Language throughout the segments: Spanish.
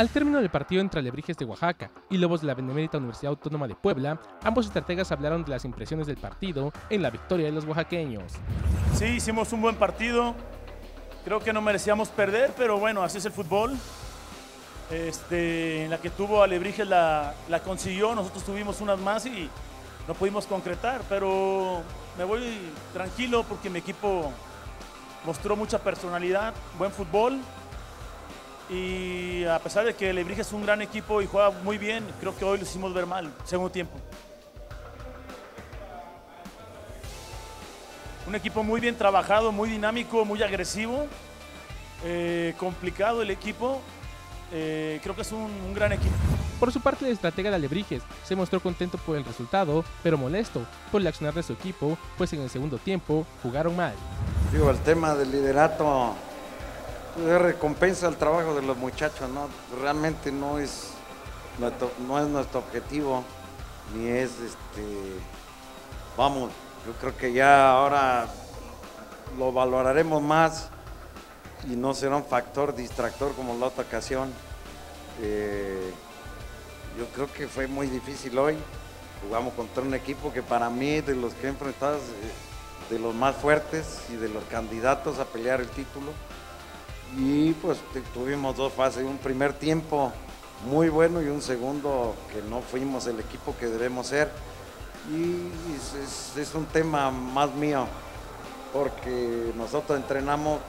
Al término del partido entre Alebrijes de Oaxaca y Lobos de la Benemérita Universidad Autónoma de Puebla, ambos estrategas hablaron de las impresiones del partido en la victoria de los oaxaqueños. Sí, hicimos un buen partido. Creo que no merecíamos perder, pero bueno, así es el fútbol. Este, en la que tuvo Alebrijes la, la consiguió, nosotros tuvimos unas más y no pudimos concretar, pero me voy tranquilo porque mi equipo mostró mucha personalidad, buen fútbol y a pesar de que Lebrige es un gran equipo y juega muy bien, creo que hoy lo hicimos ver mal, segundo tiempo. Un equipo muy bien trabajado, muy dinámico, muy agresivo, eh, complicado el equipo. Eh, creo que es un, un, gran equipo. Por su parte, el estratega de Alebrijes se mostró contento por el resultado, pero molesto por el accionar de su equipo, pues en el segundo tiempo jugaron mal. Digo, el tema del liderato recompensa el trabajo de los muchachos, ¿no? Realmente no es nuestro, no es nuestro objetivo, ni es este. Vamos, yo creo que ya ahora lo valoraremos más y no será un factor distractor como la otra ocasión. Eh, yo creo que fue muy difícil hoy. Jugamos contra un equipo que para mí, de los que he enfrentado, de los más fuertes y de los candidatos a pelear el título. Y pues tuvimos dos fases, un primer tiempo muy bueno y un segundo que no fuimos el equipo que debemos ser. Y es, un tema más mío, porque nosotros entrenamos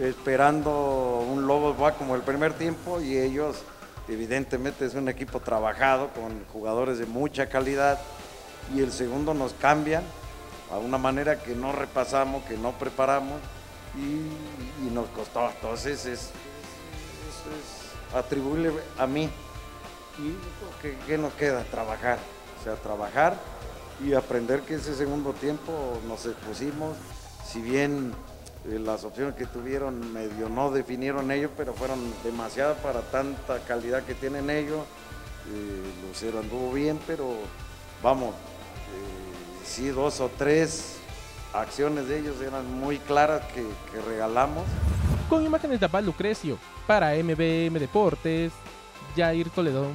esperando un Lobos va como el primer tiempo y ellos evidentemente es un equipo trabajado con jugadores de mucha calidad y el segundo nos cambian a una manera que no repasamos, que no preparamos y, nos costó. Entonces es, es, atribuirle a mí. ¿Y ¿qué, qué nos queda? Trabajar. O sea, trabajar y aprender que ese segundo tiempo nos expusimos. Si bien eh, las opciones que tuvieron medio no definieron ellos, pero fueron demasiadas para tanta calidad que tienen ellos. Eh, Lucero anduvo bien, pero vamos, eh, sí, dos o tres acciones de ellos eran muy claras que, que regalamos. Con imágenes de Abad Lucrecio, para MBM Deportes, Jair Toledo.